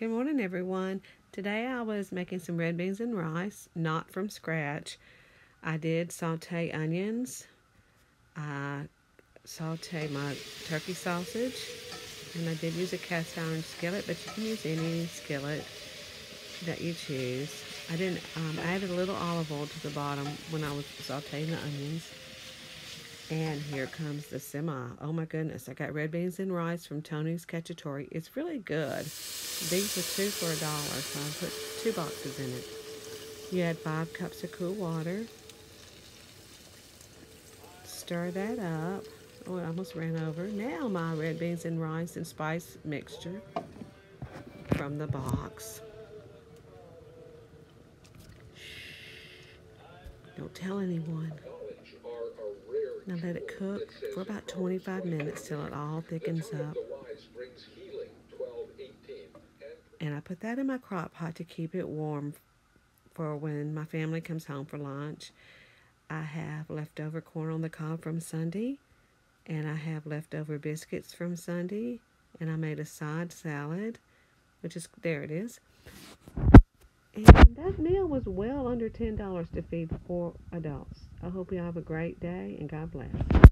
Good morning, everyone. Today I was making some red beans and rice, not from scratch. I did saute onions. I saute my turkey sausage, and I did use a cast iron skillet, but you can use any skillet that you choose. I didn't. Um, I added a little olive oil to the bottom when I was sauteing the onions. And here comes the semi. Oh my goodness, I got red beans and rice from Tony Chachere's. It's really good. These were two for a dollar, so I put two boxes in it. You add five cups of cool water. Stir that up. Oh, it almost ran over. Now my red beans and rice and spice mixture from the box. Don't tell anyone. Now let it cook for about 25 minutes till it all thickens up. And I put that in my crock pot to keep it warm for when my family comes home for lunch. I have leftover corn on the cob from Sunday, and I have leftover biscuits from Sunday, and I made a side salad, which is, there it is. And that meal was well under $10 to feed four adults. I hope you have a great day and God bless.